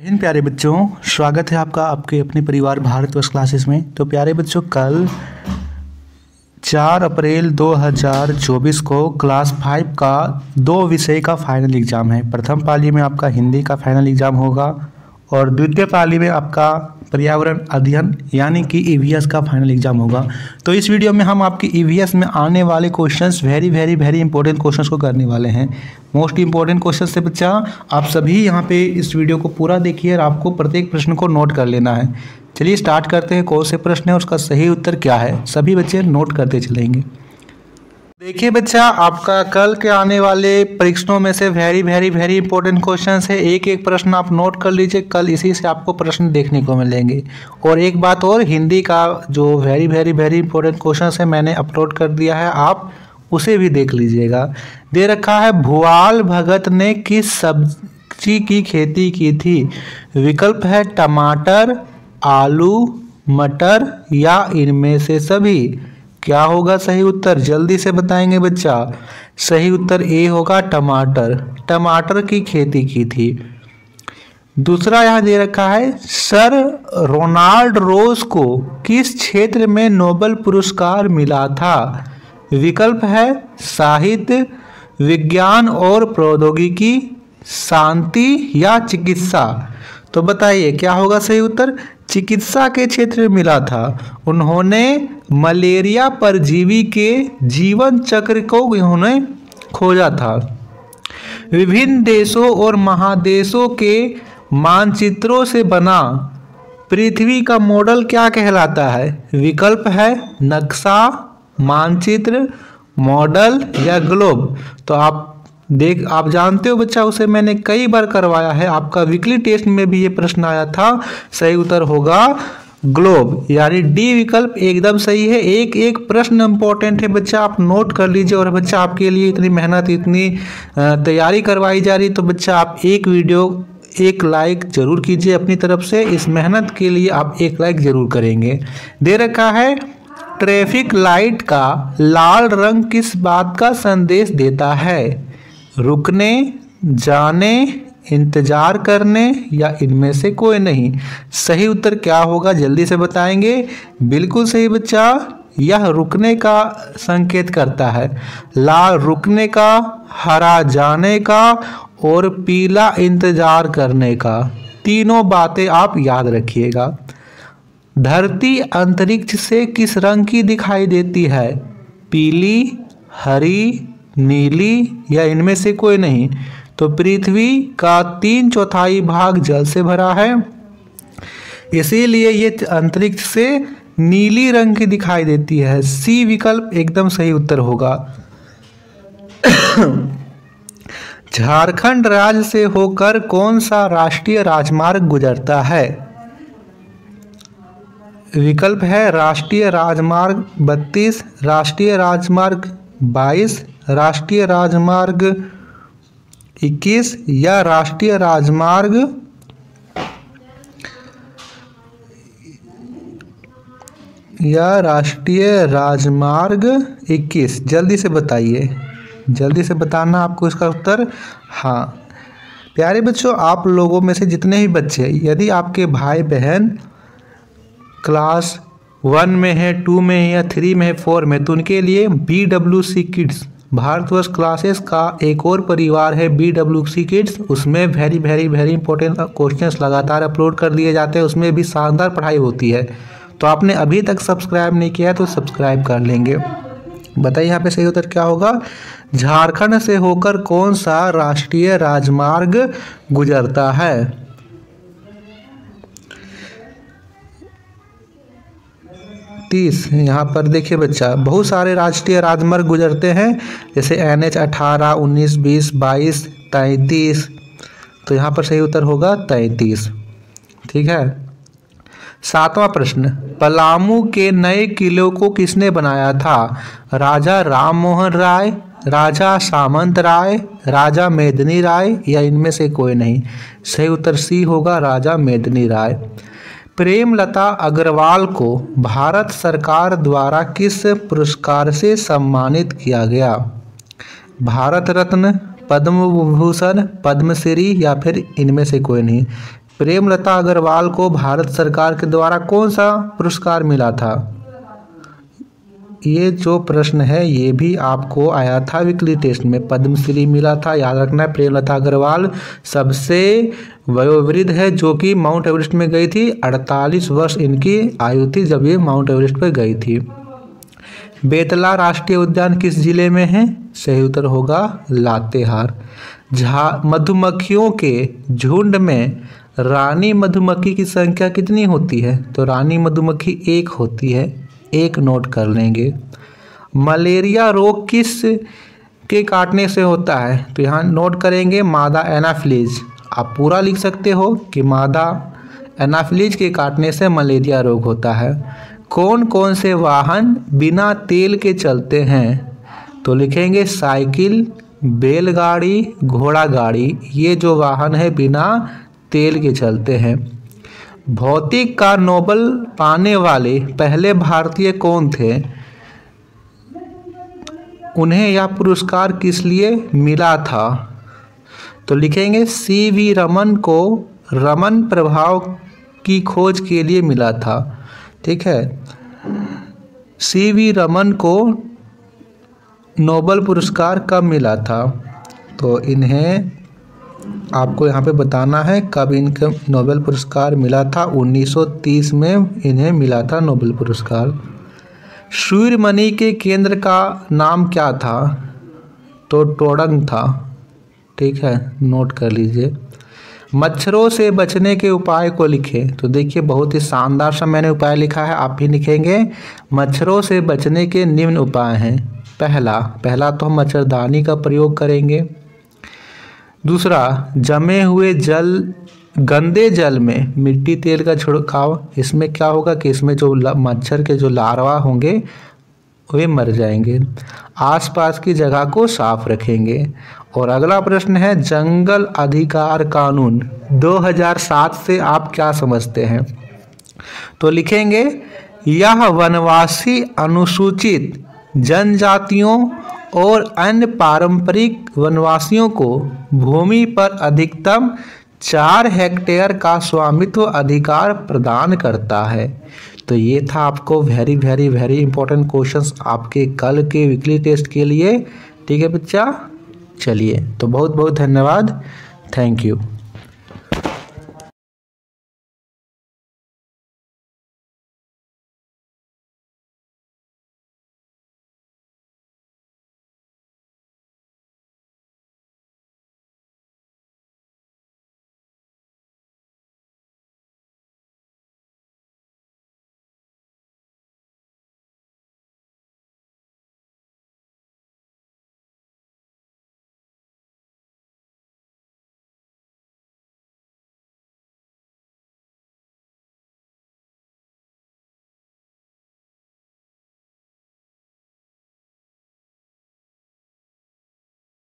इन प्यारे बच्चों, स्वागत है आपका आपके अपने परिवार भारतवर्ष क्लासेस में। तो प्यारे बच्चों, कल चार अप्रैल 2024 को क्लास फाइव का दो विषय का फाइनल एग्ज़ाम है। प्रथम पाली में आपका हिंदी का फाइनल एग्ज़ाम होगा और द्वितीय पाली में आपका पर्यावरण अध्ययन, यानी कि ईवीएस का फाइनल एग्ज़ाम होगा। तो इस वीडियो में हम आपकी ईवीएस में आने वाले questions very very very important questions को करने वाले हैं। मोस्ट इंपॉर्टेंट क्वेश्चन से बच्चा, आप सभी यहाँ पे इस वीडियो को पूरा देखिए और आपको प्रत्येक प्रश्न को नोट कर लेना है। चलिए स्टार्ट करते हैं। कौन से प्रश्न है, उसका सही उत्तर क्या है? सभी बच्चे नोट करते चलेंगे। देखिए बच्चा, आपका कल के आने वाले परीक्षणों में से very very very important question है। एक एक प्रश्न आप नोट कर लीजिए, कल इसी से आपको प्रश्न देखने को मिलेंगे। और एक बात और, हिंदी का जो very very very important question है, मैंने अपलोड कर दिया है, आप उसे भी देख लीजिएगा। दे रखा है, भुआल भगत ने किस सब्ज़ी की खेती की थी? विकल्प है, टमाटर, आलू, मटर या इनमें से सभी। क्या होगा सही उत्तर? जल्दी से बताएँगे बच्चा। सही उत्तर ए होगा टमाटर। टमाटर की खेती की थी। दूसरा यहाँ दे रखा है, सर रोनाल्ड रोज को किस क्षेत्र में नोबल पुरस्कार मिला था? विकल्प है साहित्य, विज्ञान और प्रौद्योगिकी, शांति या चिकित्सा। तो बताइए, क्या होगा सही उत्तर? चिकित्सा के क्षेत्र में मिला था। उन्होंने मलेरिया परजीवी के जीवन चक्र को उन्होंने खोजा था। विभिन्न देशों और महादेशों के मानचित्रों से बना पृथ्वी का मॉडल क्या कहलाता है? विकल्प है नक्शा, मानचित्र, मॉडल या ग्लोब। तो आप देख, आप जानते हो बच्चा, उसे मैंने कई बार करवाया है। आपका वीकली टेस्ट में भी ये प्रश्न आया था। सही उत्तर होगा ग्लोब यानी डी विकल्प एकदम सही है। एक एक प्रश्न इंपॉर्टेंट है बच्चा, आप नोट कर लीजिए। और बच्चा, आपके लिए इतनी मेहनत, इतनी तैयारी करवाई जा रही तो बच्चा, आप एक वीडियो एक लाइक ज़रूर कीजिए अपनी तरफ़ से। इस मेहनत के लिए आप एक लाइक ज़रूर करेंगे। दे रखा है ट्रैफ़िक लाइट का लाल रंग किस बात का संदेश देता है? रुकने, जाने, इंतज़ार करने या इनमें से कोई नहीं। सही उत्तर क्या होगा जल्दी से बताएँगे। बिल्कुल सही बच्चा, यह रुकने का संकेत करता है। लाल रुकने का, हरा जाने का और पीला इंतज़ार करने का। तीनों बातें आप याद रखिएगा। धरती अंतरिक्ष से किस रंग की दिखाई देती है? पीली, हरी नीली या इनमें से कोई नहीं। तो पृथ्वी का तीन चौथाई भाग जल से भरा है। इसीलिए ये अंतरिक्ष से नीली रंग की दिखाई देती है। सी विकल्प एकदम सही उत्तर होगा। झारखंड राज्य से होकर कौन सा राष्ट्रीय राजमार्ग गुजरता है? विकल्प है राष्ट्रीय राजमार्ग 32 राष्ट्रीय राजमार्ग 22 राष्ट्रीय राजमार्ग 21 या राष्ट्रीय राजमार्ग या राष्ट्रीय राजमार्ग 21 जल्दी से बताइए। जल्दी से बताना आपको इसका उत्तर। हाँ। प्यारे बच्चों, आप लोगों में से जितने भी बच्चे यदि आपके भाई बहन क्लास वन में है, टू में है या थ्री में है, फोर में तो उनके लिए B W C kids Bharatvarsh classes का एक और परिवार है बी डब्ल्यू सी किड्स उसमें very very very important questions लगातार अपलोड कर दिए जाते हैं। उसमें भी शानदार पढ़ाई होती है। तो आपने अभी तक सब्सक्राइब नहीं किया तो सब्सक्राइब कर लेंगे। बताइए यहाँ पे सही उत्तर क्या होगा? झारखंड से होकर कौन सा राष्ट्रीय राजमार्ग गुजरता है? तीस, यहाँ पर देखिए बच्चा, बहुत सारे राष्ट्रीय राजमार्ग गुजरते हैं, जैसे एन एच अठारह, उन्नीस, बीस, बाईस, तैंतीस तो यहाँ पर सही उत्तर होगा तैंतीस, ठीक है? सातवां प्रश्न, पलामू के नए किले को किसने बनाया था? राजा राम मोहन राय, राजा सामंत राय, राजा मेदनी राय, या इनमें से कोई नहीं? सही उत्तर सी होगा राजा मेदनी राय। प्रेमलता अग्रवाल को भारत सरकार द्वारा किस पुरस्कार से सम्मानित किया गया? भारत रत्न पद्म विभूषण पद्मश्री या फिर इनमें से कोई नहीं? प्रेमलता अग्रवाल को भारत सरकार के द्वारा कौन सा पुरस्कार मिला था? ये जो प्रश्न है, ये भी आपको आया था वीकली टेस्ट में। पद्मश्री मिला था, याद रखना है प्रेमलता अग्रवाल सबसे वयोवृद्ध है जो कि माउंट एवरेस्ट में गई थी। 48 वर्ष इनकी आयु थी जब ये माउंट एवरेस्ट पर गई थी। बेतला राष्ट्रीय उद्यान किस ज़िले में है? सही उत्तर होगा, लातेहार। झा, मधुमक्खियों के झुंड में रानी मधुमक्खी की संख्या कितनी होती है? तो रानी मधुमक्खी एक होती है। एक नोट कर लेंगे। मलेरिया रोग किस के काटने से होता है? तो यहाँ नोट करेंगे मादा एनाफ्लीज आप पूरा लिख सकते हो कि मादा एनाफ्लीज के काटने से मलेरिया रोग होता है। कौन कौन से वाहन बिना तेल के चलते हैं? तो लिखेंगे साइकिल, बैलगाड़ी, घोड़ा गाड़ी। ये जो वाहन है बिना तेल के चलते हैं। भौतिक का नोबल पाने वाले पहले भारतीय कौन थे? उन्हें यह पुरस्कार किस लिए मिला था? तो लिखेंगे, सी वी रमन को रमन प्रभाव की खोज के लिए मिला था। ठीक है? सी वी रमन को नोबल पुरस्कार कब मिला था? तो इन्हें आपको यहाँ पे बताना है, कब इनका नोबेल पुरस्कार मिला था? 1930 में इन्हें मिला था नोबेल पुरस्कार। सूर्यमणि के केंद्र का नाम क्या था? तो टोडंग था। ठीक है, नोट कर लीजिए। मच्छरों से बचने के उपाय को लिखें। तो देखिए, बहुत ही शानदार सा मैंने उपाय लिखा है, आप भी लिखेंगे। मच्छरों से बचने के निम्न उपाय हैं। पहला पहला तो हम मच्छरदानी का प्रयोग करेंगे। दूसरा, जमे हुए जल, गंदे जल में मिट्टी तेल का छिड़काव, इसमें क्या होगा कि इसमें जो मच्छर के जो लार्वा होंगे, वे मर जाएँगे। आसपास की जगह को साफ़ रखेंगे। और अगला प्रश्न है, जंगल अधिकार कानून 2007 से आप क्या समझते हैं? तो लिखेंगे, यह वनवासी अनुसूचित जनजातियों और अन्य पारंपरिक वनवासियों को भूमि पर अधिकतम चार हेक्टेयर का स्वामित्व अधिकार प्रदान करता है। तो ये था आपको very very very important questions आपके कल के वीकली टेस्ट के लिए। ठीक है बच्चा? चलिए तो बहुत बहुत धन्यवाद। Thank you